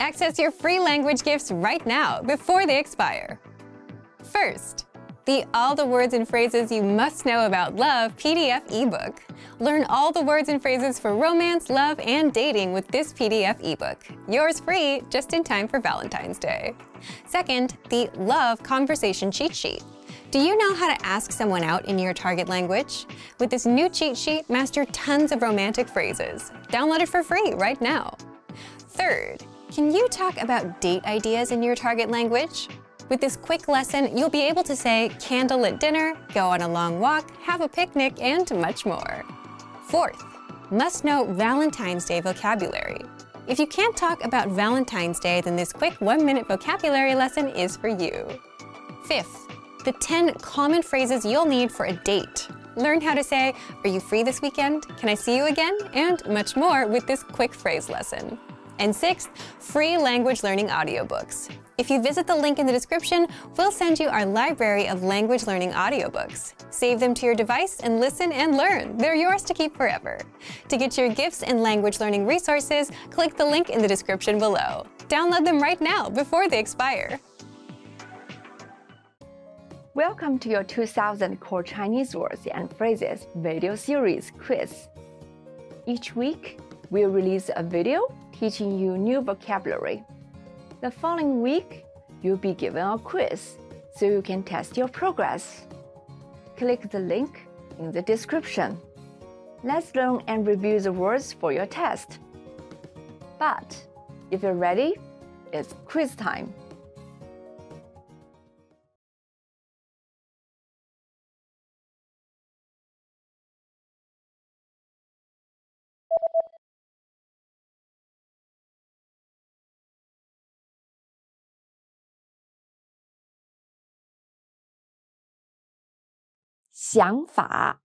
Access your free language gifts right now before they expire. First, the All the Words and Phrases You Must Know About Love PDF ebook. Learn all the words and phrases for romance, love, and dating with this PDF ebook. Yours free, just in time for Valentine's Day. Second, the Love Conversation Cheat Sheet. Do you know how to ask someone out in your target language? With this new cheat sheet, master tons of romantic phrases. Download it for free right now. Third, can you talk about date ideas in your target language? With this quick lesson, you'll be able to say candlelit dinner, go on a long walk, have a picnic, and much more. Fourth, must know Valentine's Day vocabulary. If you can't talk about Valentine's Day, then this quick one-minute vocabulary lesson is for you. Fifth, the 10 common phrases you'll need for a date. Learn how to say, are you free this weekend? Can I see you again? And much more with this quick phrase lesson. And sixth, free language learning audiobooks. If you visit the link in the description, we'll send you our library of language learning audiobooks. Save them to your device and listen and learn. They're yours to keep forever. To get your gifts and language learning resources, click the link in the description below. Download them right now before they expire. Welcome to your 2000 Core Chinese Words and Phrases video series quiz. Each week, we'll release a video teaching you new vocabulary. The following week, you'll be given a quiz so you can test your progress. Click the link in the description. Let's learn and review the words for your test. But if you're ready, it's quiz time. “想法”。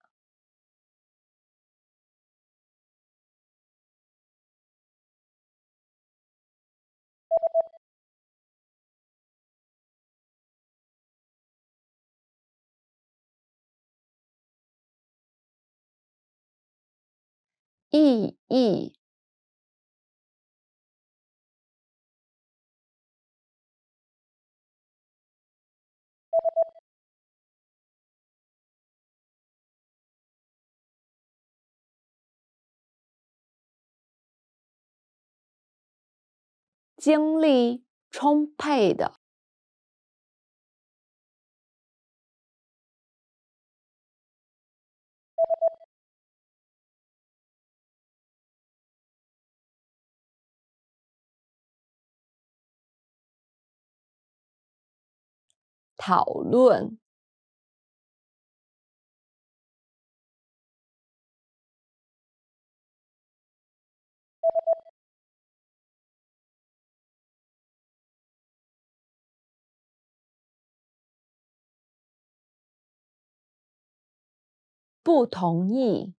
意义。精力充沛的。讨论。不同意。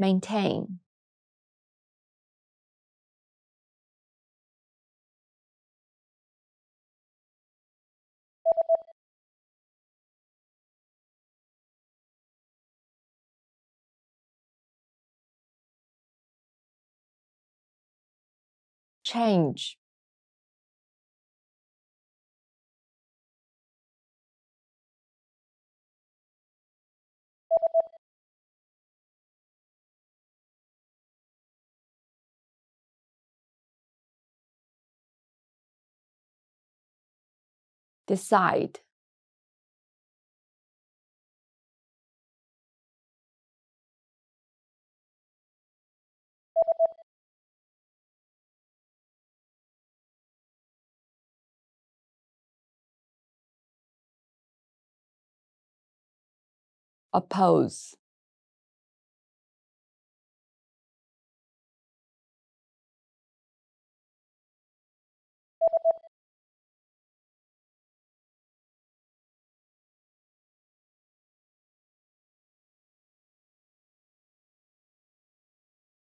maintain change. Decide oppose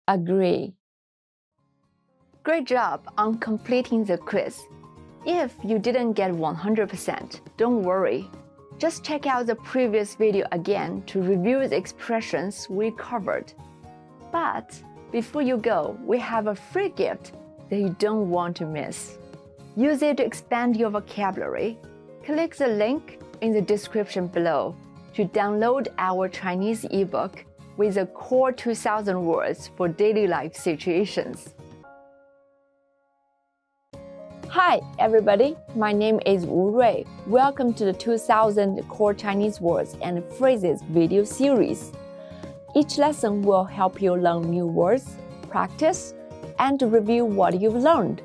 agree Great job on completing the quiz. If you didn't get 100%, don't worry. Just check out the previous video again to review the expressions we covered. But before you go, we have a free gift that you don't want to miss. Use it to expand your vocabulary. Click the link in the description below to download our Chinese ebook with the core 2000 words for daily life situations. Hi, everybody. My name is Wu Rui. Welcome to the 2000 Core Chinese Words and Phrases video series. Each lesson will help you learn new words, practice, and review what you've learned.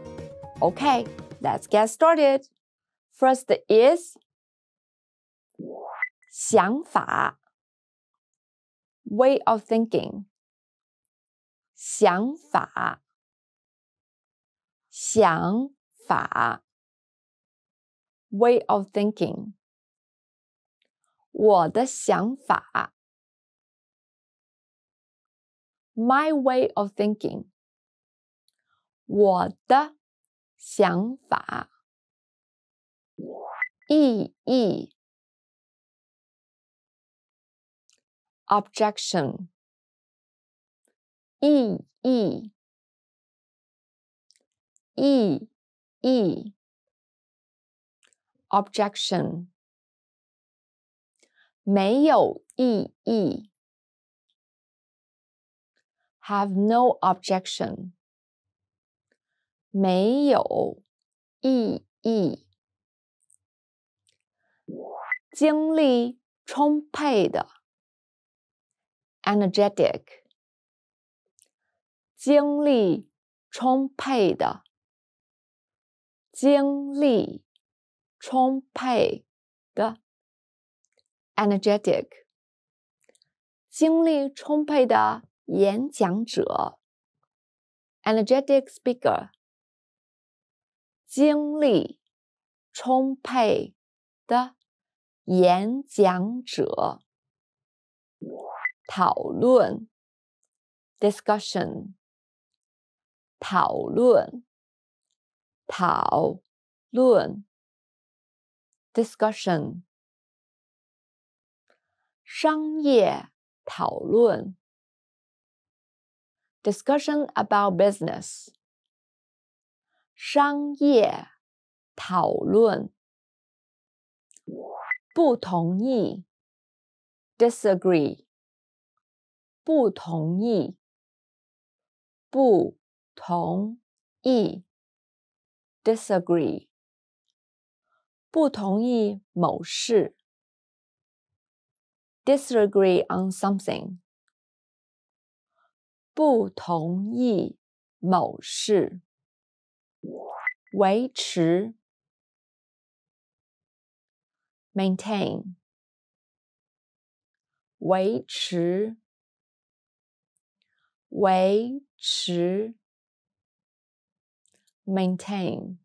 Okay, let's get started. First is 想法 way of thinking 想法想 way of thinking。我的想法，my way of thinking。我的想法，异议，objection。异议，意 议 objection 没有异议 have no objection 没有异议精力充沛的 energetic，精力充沛的， 精力充沛的，energetic，精力充沛的演讲者，energetic speaker，精力充沛的演讲者。讨论，discussion，讨论，讨论，discussion，商业讨论，discussion about business，商业讨论，不同意，disagree。不同意，不同意，disagree，不同意某事，disagree on something，不同意某事，维持，maintain，维持。维持 maintain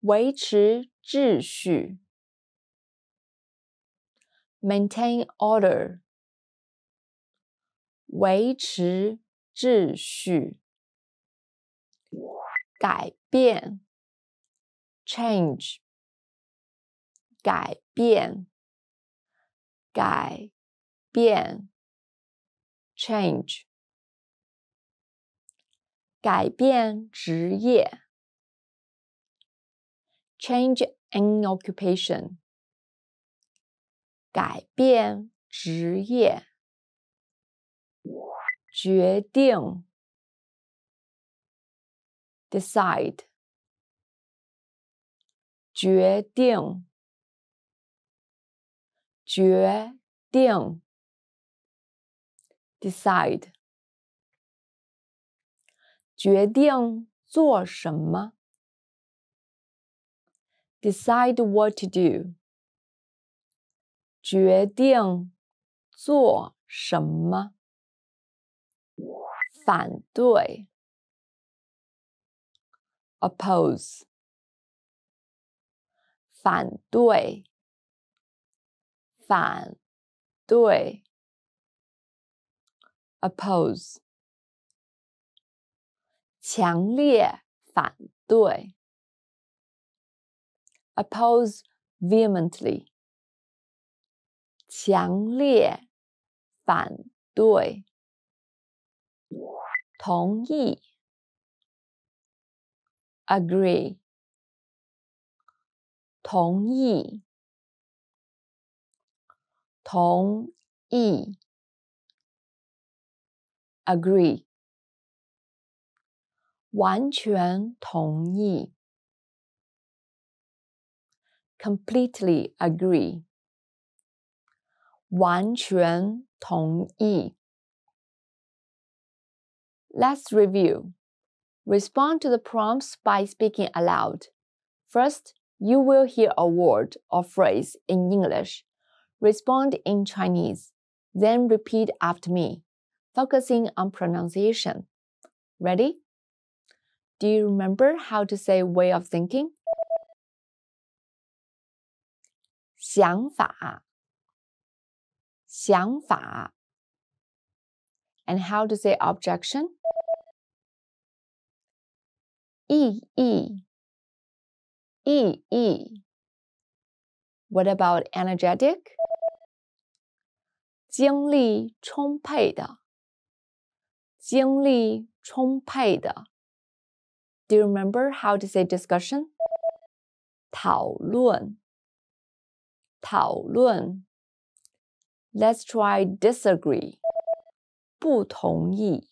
维持秩序 maintain order 维持秩序改变 change 改变改变 change 改变职业，change an occupation 改变职业，决定 decide 决定决定。decide 决定做什么，decide what to do 决定做什么，反对，oppose 反对，反对。oppose 强烈反对，oppose vehemently，强烈反对，同意，agree，同意，同意，agree。完全同意，completely agree，完全同意。Let's review. Respond to the prompts by speaking aloud. First, you will hear a word or phrase in English. Respond in Chinese. Then repeat after me, focusing on pronunciation. Ready? Do you remember how to say way of thinking? 想法,想法. And how to say objection? 异议,异议. What about energetic? 精力充沛的,精力充沛的。do you remember how to say discussion? 讨论，讨论。Let's try disagree. 不同意，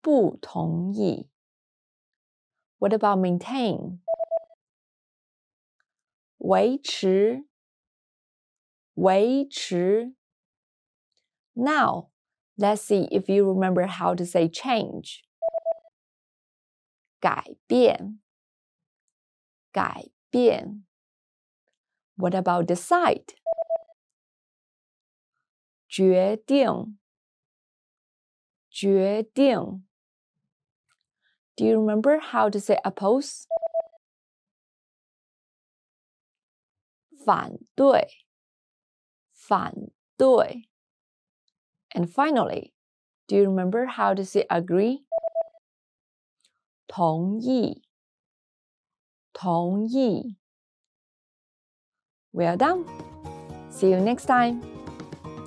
不同意。What about maintain? 维持，维持。Now, let's see if you remember how to say change. 改变，改变。What about decide？决定，决定。Do you remember how to say oppose？反对，反对。And finally, do you remember how to say agree? 同意，同意。Well done. See you next time.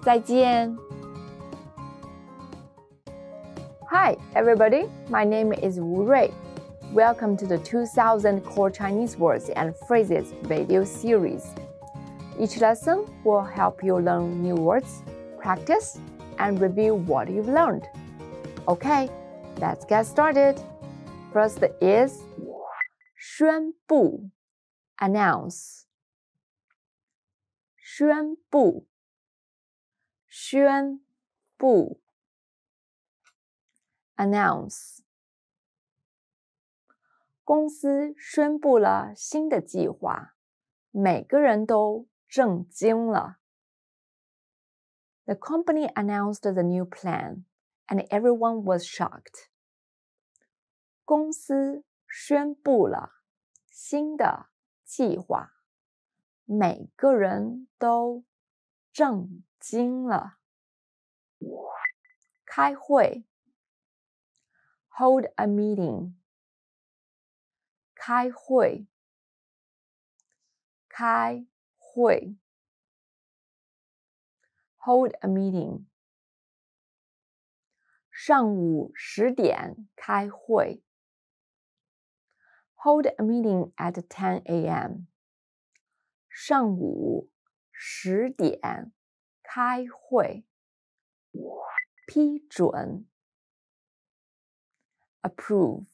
再见。Hi, everybody. My name is Wu Rui. Welcome to the 2000 Core Chinese Words and Phrases video series. Each lesson will help you learn new words, practice, and review what you've learned. Okay, let's get started. First is 宣布 announce 宣布宣布 announce 公司宣布了新的计划，每个人都震惊了。The company announced the new plan, and everyone was shocked. 公司宣布了新的计划，每个人都震惊了。开会，hold a meeting。开会，开会，hold a meeting。上午十点开会。Hold a meeting at 10 a.m. 上午十点开会。批准 approve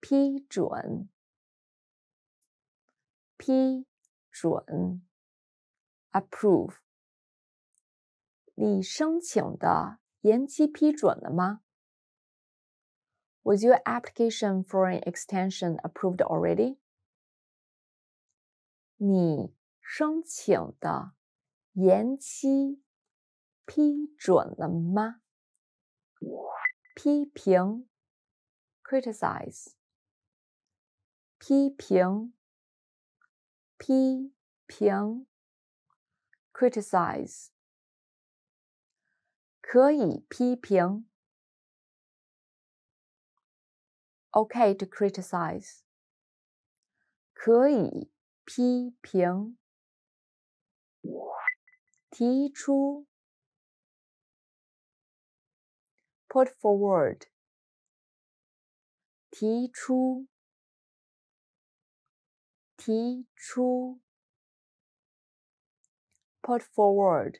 批准批准 approve 你申请的延期批准了吗 ？Was your application for an extension approved already? 你申请的延期批准了吗？批评 criticize 批评批评 criticize 可以批评 okay to criticize. 可以批评。提出。put forward。提出。提出。put forward。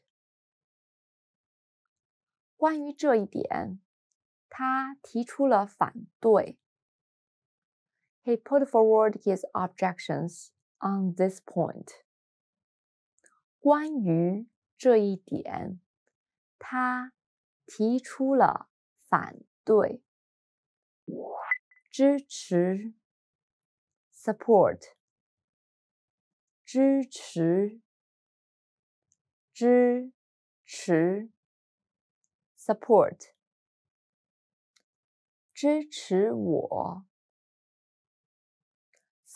关于这一点，他提出了反对。 He put forward his objections on this point. 关于这一点，他提出了反对。支持，support，支持，支持，support，支持我。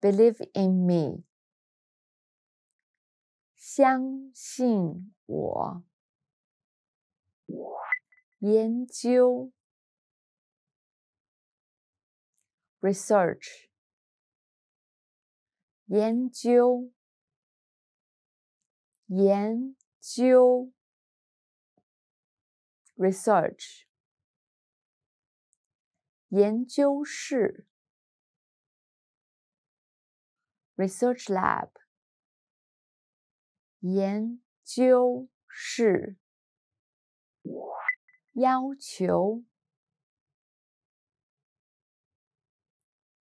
Believe in me，相信我。研究，research，研究，研究，research，研究室。Research lab 研究室要求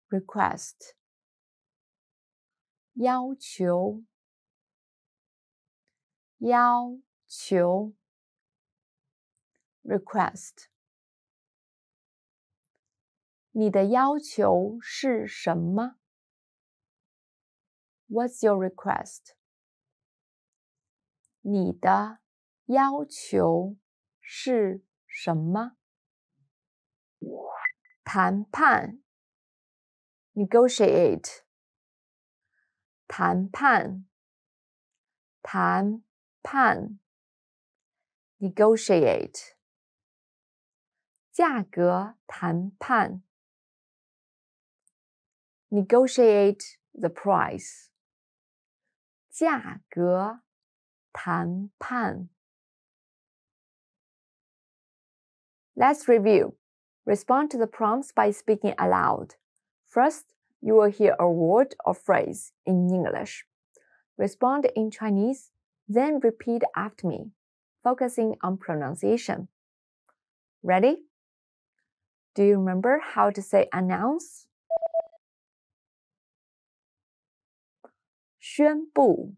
request 要求要求 request 你的要求是什么 ？What's your request？你的要求是什么？谈判，negotiate。谈判，谈判，negotiate。价格谈判，negotiate the price。 价格谈判。Let's review. Respond to the prompts by speaking aloud. First, you will hear a word or phrase in English. Respond in Chinese, then repeat after me, focusing on pronunciation. Ready? Do you remember how to say announce? 宣布，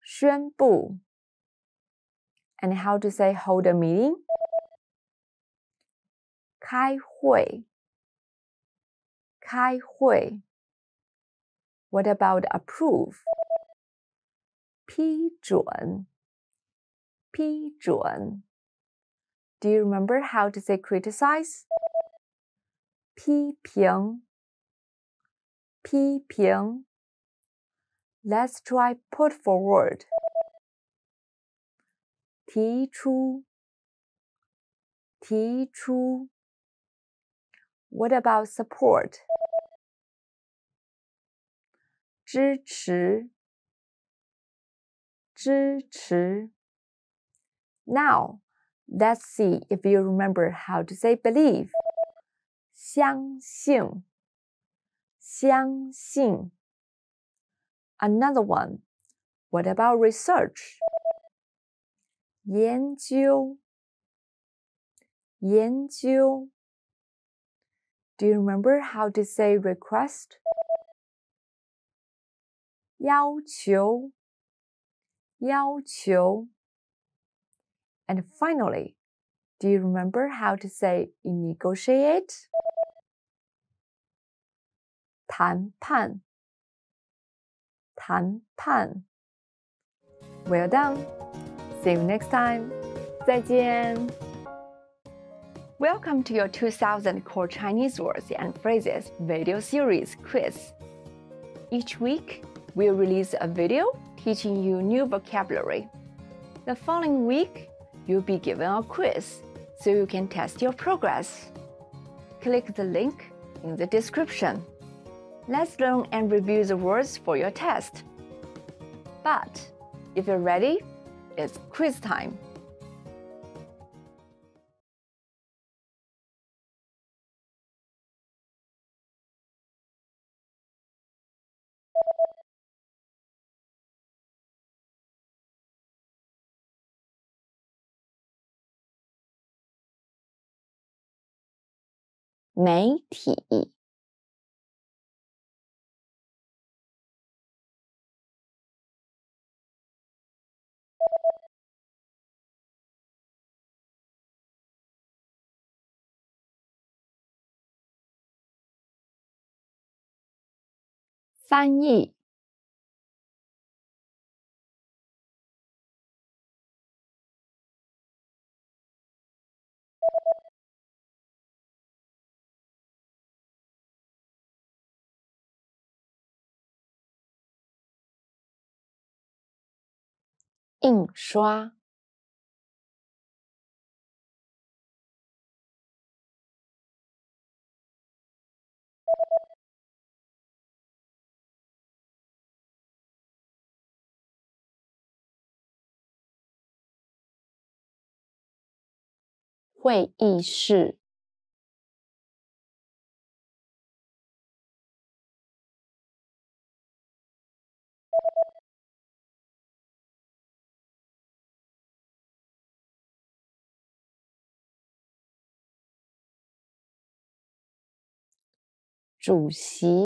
宣布。And how to say hold a meeting? 开会，开会。What about approve? 批准，批准。Do you remember how to say criticize? 批评，批评。 Let's try put forward. 提出，提出。What about support? 支持，支持。Now, let's see if you remember how to say believe. 相信，相信。 Another one. What about research? 研究，研究。Do you remember how to say request? 要求，要求。And finally, do you remember how to say negotiate? 谈判， 谈判。Well done. See you next time. 再见。Welcome to your 2000 Core Chinese Words and Phrases video series quiz. Each week, we'll release a video teaching you new vocabulary. The following week, you'll be given a quiz so you can test your progress. Click the link in the description. Let's learn and review the words for your test. But if you're ready, it's quiz time. 媒翻译。印刷。会议室主席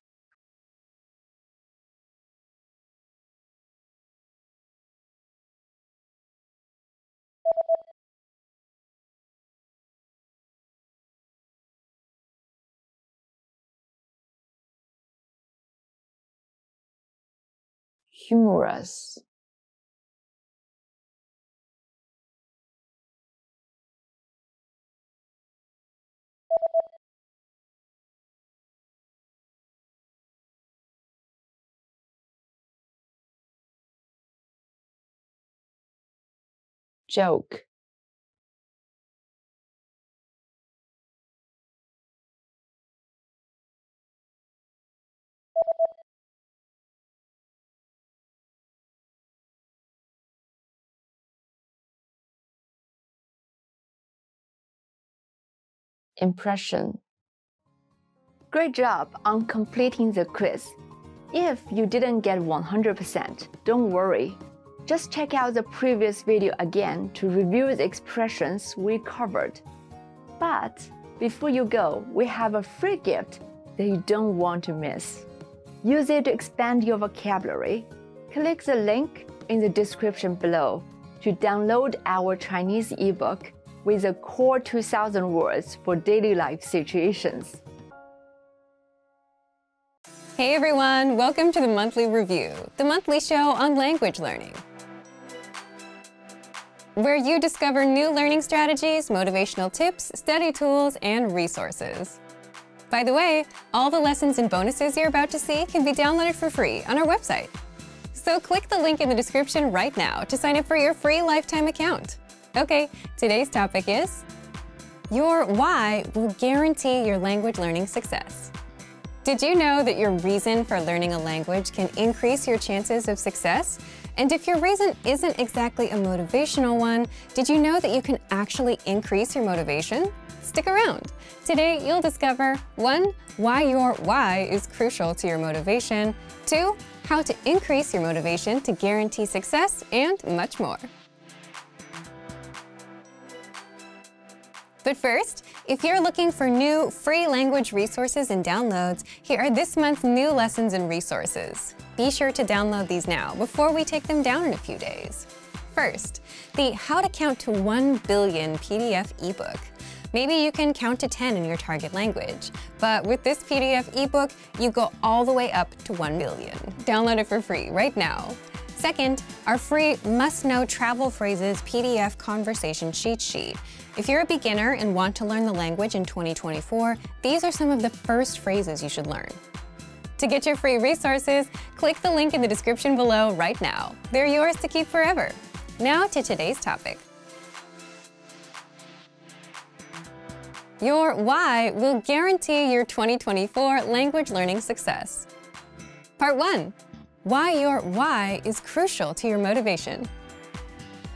humorous. Joke impression. Great job on completing the quiz. If you didn't get 100%, don't worry. Just check out the previous video again to review the expressions we covered. But before you go, we have a free gift that you don't want to miss. Use it to expand your vocabulary. Click the link in the description below to download our Chinese ebook with a core 2000 words for daily life situations. Hey everyone, welcome to the Monthly Review, the monthly show on language learning. Where you discover new learning strategies, motivational tips, study tools, and resources. By the way, all the lessons and bonuses you're about to see can be downloaded for free on our website. So click the link in the description right now to sign up for your free lifetime account. Okay, today's topic is Your why will guarantee your language learning success. Did you know that your reason for learning a language can increase your chances of success? And if your reason isn't exactly a motivational one, did you know that you can actually increase your motivation? Stick around. Today, you'll discover 1. Why your why is crucial to your motivation, 2. How to increase your motivation to guarantee success, and much more. But first, if you're looking for new free language resources and downloads, here are this month's new lessons and resources. Be sure to download these now before we take them down in a few days. First, the How to Count to 1 Billion PDF ebook. Maybe you can count to 10 in your target language, but with this PDF ebook, you go all the way up to 1 billion. Download it for free right now. Second, our free must-know travel phrases PDF conversation cheat sheet. If you're a beginner and want to learn the language in 2024, these are some of the first phrases you should learn. To get your free resources, click the link in the description below right now. They're yours to keep forever. Now to today's topic. Your why will guarantee your 2024 language learning success. Part 1. Why your why is crucial to your motivation.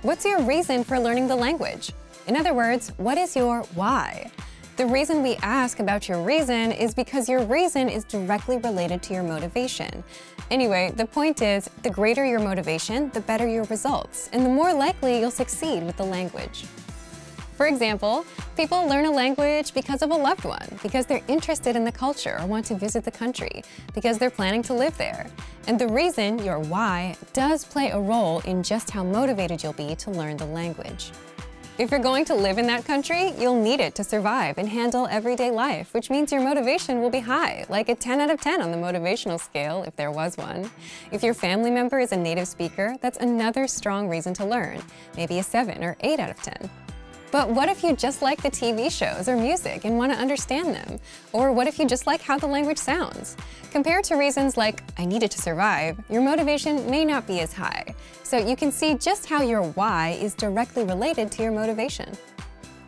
What's your reason for learning the language? In other words, what is your why? The reason we ask about your reason is because your reason is directly related to your motivation. Anyway, the point is, the greater your motivation, the better your results, and the more likely you'll succeed with the language. For example, people learn a language because of a loved one, because they're interested in the culture or want to visit the country, because they're planning to live there. And the reason, your why, does play a role in just how motivated you'll be to learn the language. If you're going to live in that country, you'll need it to survive and handle everyday life, which means your motivation will be high, like a 10 out of 10 on the motivational scale, if there was one. If your family member is a native speaker, that's another strong reason to learn, maybe a 7 or 8 out of 10. But what if you just like the TV shows or music and want to understand them? Or what if you just like how the language sounds? Compared to reasons like, I needed to survive, your motivation may not be as high. So you can see just how your why is directly related to your motivation.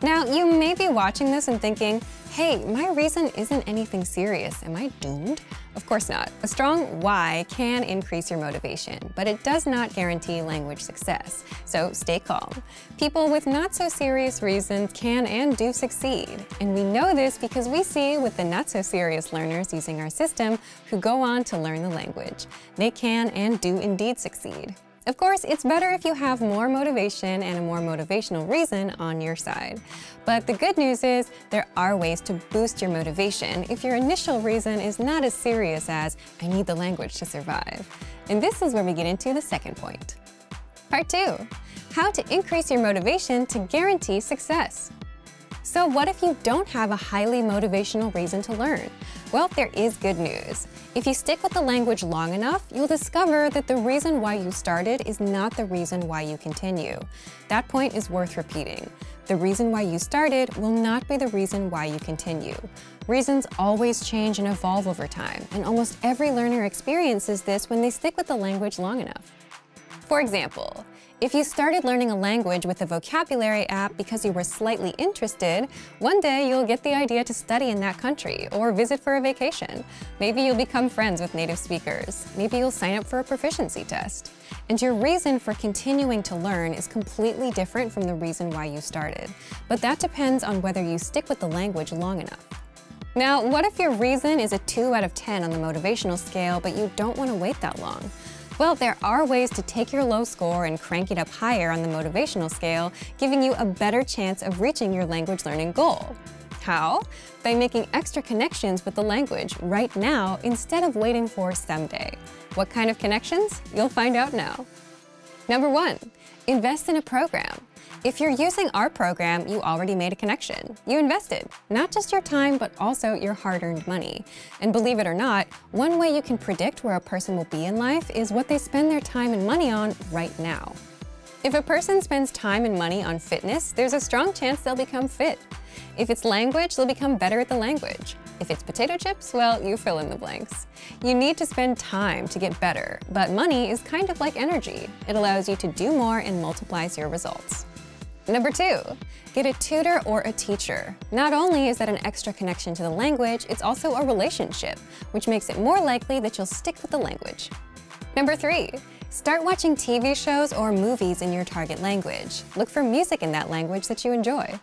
Now, you may be watching this and thinking, hey, my reason isn't anything serious. Am I doomed? Of course not. A strong why can increase your motivation, but it does not guarantee language success. So stay calm. People with not so serious reasons can and do succeed. And we know this because we see with the not so serious learners using our system who go on to learn the language. They can and do indeed succeed. Of course, it's better if you have more motivation and a more motivational reason on your side. But the good news is there are ways to boost your motivation if your initial reason is not as serious as, I need the language to survive. And this is where we get into the second point. Part two, how to increase your motivation to guarantee success. So what if you don't have a highly motivational reason to learn? Well, there is good news. If you stick with the language long enough, you'll discover that the reason why you started is not the reason why you continue. That point is worth repeating. The reason why you started will not be the reason why you continue. Reasons always change and evolve over time, and almost every learner experiences this when they stick with the language long enough. For example, if you started learning a language with a vocabulary app because you were slightly interested, one day you'll get the idea to study in that country or visit for a vacation. Maybe you'll become friends with native speakers. Maybe you'll sign up for a proficiency test. And your reason for continuing to learn is completely different from the reason why you started. But that depends on whether you stick with the language long enough. Now, what if your reason is a 2 out of 10 on the motivational scale, but you don't want to wait that long? Well, there are ways to take your low score and crank it up higher on the motivational scale, giving you a better chance of reaching your language learning goal. How? By making extra connections with the language right now instead of waiting for someday. What kind of connections? You'll find out now. Number one, invest in a program. If you're using our program, you already made a connection. You invested, not just your time, but also your hard-earned money. And believe it or not, one way you can predict where a person will be in life is what they spend their time and money on right now. If a person spends time and money on fitness, there's a strong chance they'll become fit. If it's language, they'll become better at the language. If it's potato chips, well, you fill in the blanks. You need to spend time to get better, but money is kind of like energy. It allows you to do more and multiplies your results. Number two, get a tutor or a teacher. Not only is that an extra connection to the language, it's also a relationship, which makes it more likely that you'll stick with the language. Number three, Start watching TV shows or movies in your target language. Look for music in that language that you enjoy.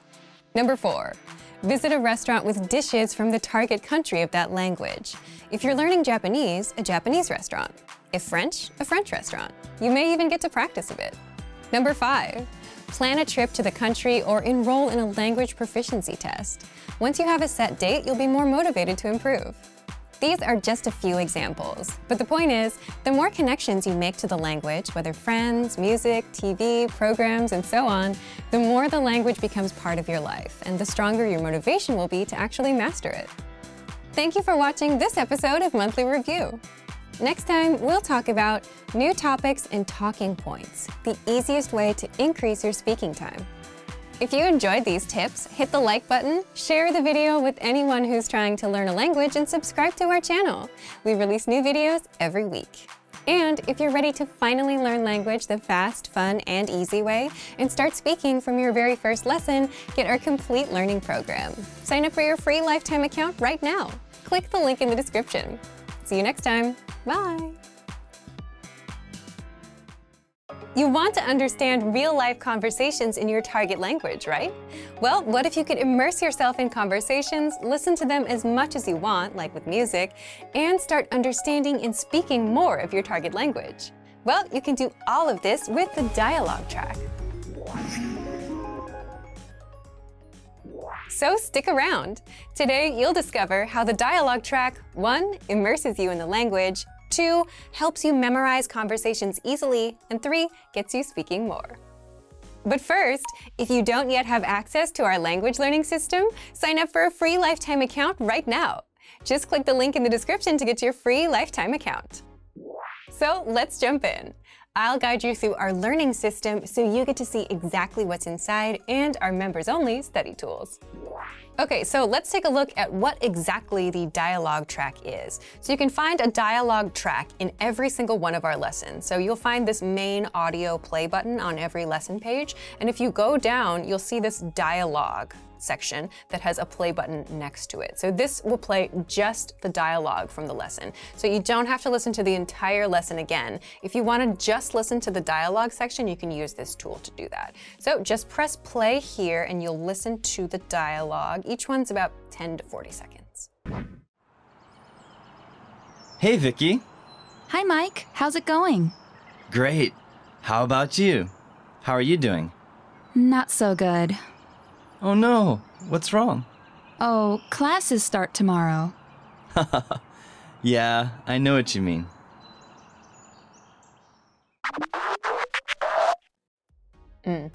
Number four, visit a restaurant with dishes from the target country of that language. If you're learning Japanese, a Japanese restaurant. If French, a French restaurant. You may even get to practice a bit. Number five, plan a trip to the country or enroll in a language proficiency test. Once you have a set date, you'll be more motivated to improve. These are just a few examples, but the point is, the more connections you make to the language, whether friends, music, TV, programs, and so on, the more the language becomes part of your life, and the stronger your motivation will be to actually master it. Thank you for watching this episode of Monthly Review. Next time, we'll talk about new topics and talking points, the easiest way to increase your speaking time. If you enjoyed these tips, hit the like button, share the video with anyone who's trying to learn a language, and subscribe to our channel. We release new videos every week. And if you're ready to finally learn language the fast, fun, and easy way, and start speaking from your very first lesson, get our complete learning program. Sign up for your free lifetime account right now. Click the link in the description. See you next time. Bye. You want to understand real-life conversations in your target language, right? Well, what if you could immerse yourself in conversations, listen to them as much as you want, like with music, and start understanding and speaking more of your target language? Well, you can do all of this with the dialogue track. So stick around. Today, you'll discover how the dialogue track 1. immerses you in the language, Two, helps you memorize conversations easily. And three, gets you speaking more. But first, if you don't yet have access to our language learning system, sign up for a free lifetime account right now. Just click the link in the description to get your free lifetime account. So let's jump in. I'll guide you through our learning system so you get to see exactly what's inside and our members-only study tools. Okay, so let's take a look at what exactly the dialogue track is. So you can find a dialogue track in every single one of our lessons. So you'll find this main audio play button on every lesson page. And if you go down, you'll see this dialogue section that has a play button next to it. So this will play just the dialogue from the lesson. So you don't have to listen to the entire lesson again. If you want to just listen to the dialogue section, you can use this tool to do that. So just press play here and you'll listen to the dialogue. Each one's about 10 to 40 seconds. Hey, Vicky. Hi, Mike. How's it going? Great. How about you? How are you doing? Not so good. Oh no, what's wrong? Oh, classes start tomorrow. yeah, I know what you mean. Mm.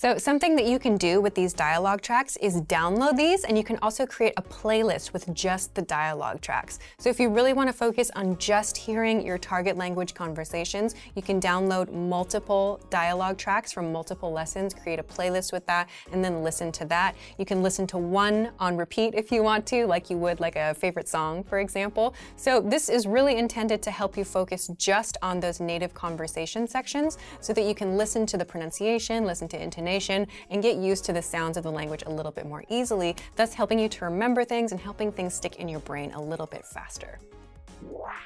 So something that you can do with these dialogue tracks is download these and you can also create a playlist with just the dialogue tracks. So if you really want to focus on just hearing your target language conversations, you can download multiple dialogue tracks from multiple lessons, create a playlist with that, and then listen to that. You can listen to one on repeat if you want to, like you would like a favorite song, for example. So this is really intended to help you focus just on those native conversation sections so that you can listen to the pronunciation, listen to intonation, and get used to the sounds of the language a little bit more easily, thus helping you to remember things and helping things stick in your brain a little bit faster.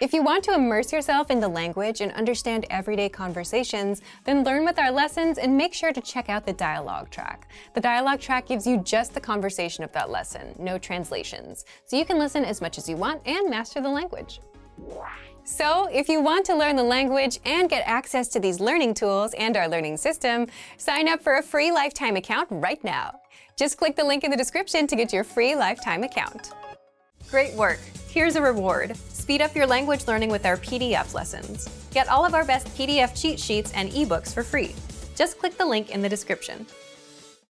If you want to immerse yourself in the language and understand everyday conversations, then learn with our lessons and make sure to check out the dialogue track. The dialogue track gives you just the conversation of that lesson, no translations. So you can listen as much as you want and master the language. So, if you want to learn the language and get access to these learning tools and our learning system, sign up for a free lifetime account right now. Just click the link in the description to get your free lifetime account. Great work! Here's a reward. Speed up your language learning with our PDF lessons. Get all of our best PDF cheat sheets and ebooks for free. Just click the link in the description.